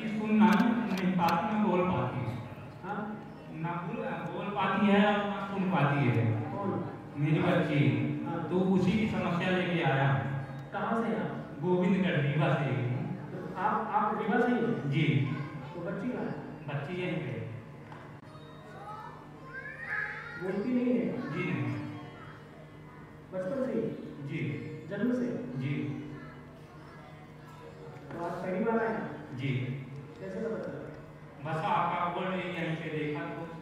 बच्ची सुन ना नहीं पाती ना बोल पाती है। हाँ? ना बोल बोल पाती है और ना सुन पाती है। मेरी बच्ची। हाँ। तो उसी की समस्या लेके आया। हूँ। कहाँ से आप गोविंदगढ़ रीवा से। तो आप आप रीवा से ही? जी। तो बच्ची कहाँ है? बच्ची यहीं पे बोलती नहीं है? जी नहीं। बचपन से ही? जी। जन्म से? जी। तो आज पहली बार आए जी। यहीं पे देखा तो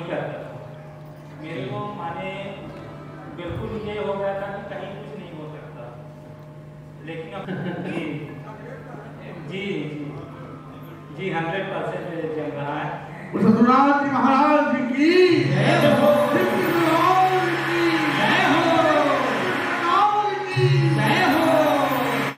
नहीं करता मेरे को माने बिल्कुल ये हो गया था कि कहीं कुछ नहीं हो सकता। लेकिन अब जी। जी। जी हंड्रेड परसेंट चल रहा है। महाराज की